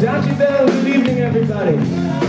Dodgy Bell, good evening, everybody.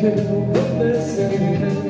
can listen